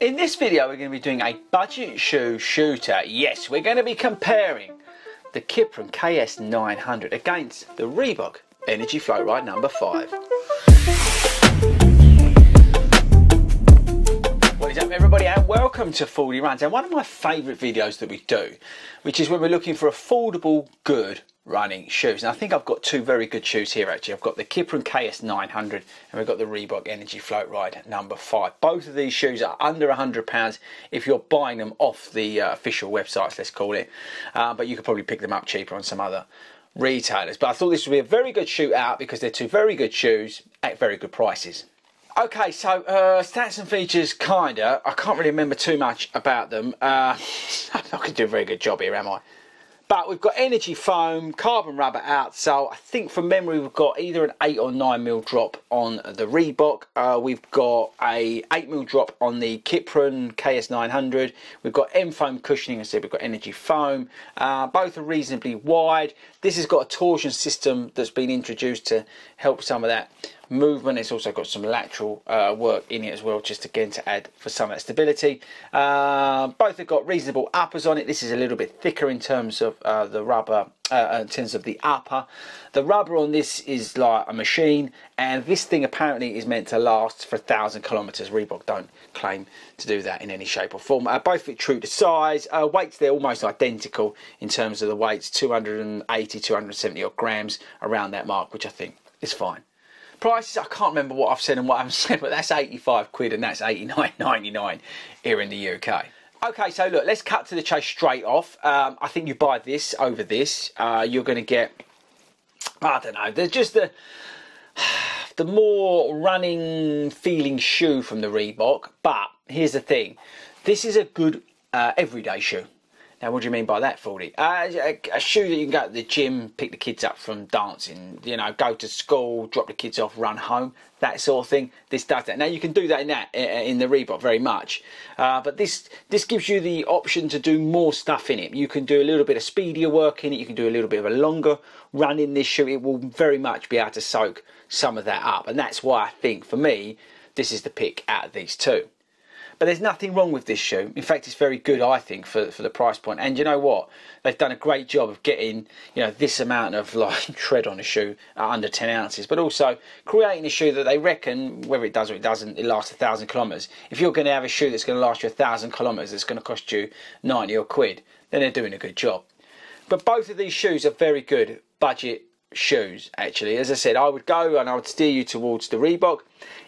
In this video we're going to be doing a budget shoe shooter. Yes, we're going to be comparing the Kiprun KS900 against the Reebok Energy Float Floatride number 5. What is up everybody and welcome to Fordy Runs and one of my favourite videos that we do which is when we're looking for affordable, good running shoes. And I think I've got two very good shoes here actually. I've got the Kiprun KS900 and we've got the Reebok Energy Float Ride number 5. Both of these shoes are under £100 if you're buying them off the uh, official websites, let's call it. Uh, but you could probably pick them up cheaper on some other retailers. But I thought this would be a very good shoot out because they're two very good shoes at very good prices. Okay, so uh, stats and features, kinda. I can't really remember too much about them. Uh, I'm not going to do a very good job here, am I? But we've got energy foam, carbon rubber outsole. I think from memory we've got either an 8 or 9 mil drop on the Reebok. Uh, we've got a 8 mil drop on the Kiprun KS900. We've got M foam cushioning. I said we've got energy foam. Uh, both are reasonably wide. This has got a torsion system that's been introduced to help some of that movement. It's also got some lateral uh, work in it as well, just again to add for some of that stability. Uh, both have got reasonable uppers on it. This is a little bit thicker in terms of uh, the rubber, uh, in terms of the upper. The rubber on this is like a machine, and this thing apparently is meant to last for a thousand kilometers. Reebok don't claim to do that in any shape or form. Uh, both fit true to size. Uh, weights they're almost identical in terms of the weights, 280, 270 odd grams around that mark, which I think is fine prices, I can't remember what I've said and what I haven't said, but that's 85 quid and that's 89.99 here in the UK. Okay, so look, let's cut to the chase straight off. Um, I think you buy this over this, uh, you're going to get, I don't know, there's just the, the more running feeling shoe from the Reebok. But here's the thing, this is a good uh, everyday shoe. Now, what do you mean by that, Fordy? Uh, a, a, shoe that you can go to the gym, pick the kids up from dancing, you know, go to school, drop the kids off, run home, that sort of thing. This does that. Now, you can do that in that in the Reebok very much, uh, but this this gives you the option to do more stuff in it. You can do a little bit of speedier work in it. You can do a little bit of a longer run in this shoe. It will very much be able to soak some of that up, and that's why I think for me this is the pick out of these two. But there's nothing wrong with this shoe. In fact, it's very good, I think, for, for the price point. And you know what? They've done a great job of getting, you know, this amount of like tread on a shoe under 10 ounces, but also creating a shoe that they reckon, whether it does or it doesn't, it lasts a thousand kilometres. If you're going to have a shoe that's going to last you a thousand kilometres, it's going to cost you 90 or quid, then they're doing a good job. But both of these shoes are very good budget shoes actually. As i said i would go and i would steer you towards the reebok.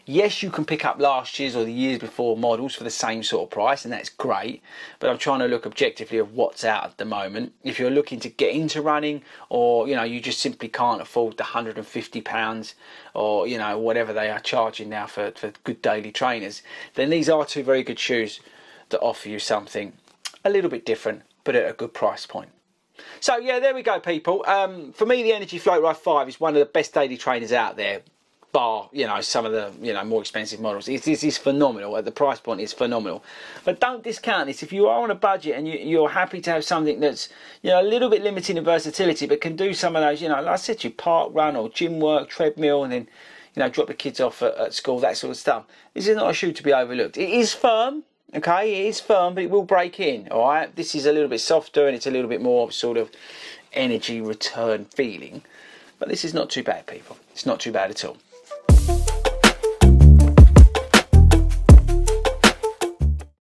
Yes you can pick up last year's or the years before models for the same sort of price and that's great but i'm trying to look objectively of what's out at the moment. If you're looking to get into running or you know you just simply can't afford the 150 pounds or you know whatever they are charging now for, for good daily trainers then these are two very good shoes that offer you something a little bit different but at a good price point so yeah, there we go, people. Um, for me, the Energy Float Ride 5 is one of the best daily trainers out there. Bar, you know, some of the you know more expensive models. It is is phenomenal at the price point. It's phenomenal, but don't discount this. If you are on a budget and you, you're happy to have something that's you know a little bit limited in versatility, but can do some of those, you know, like I said, you park run or gym work, treadmill, and then you know drop the kids off at, at school, that sort of stuff. This is not a shoe to be overlooked. It is firm, Okay, it is firm, but it will break in. All right, this is a little bit softer and it's a little bit more sort of energy return feeling. But this is not too bad, people. It's not too bad at all.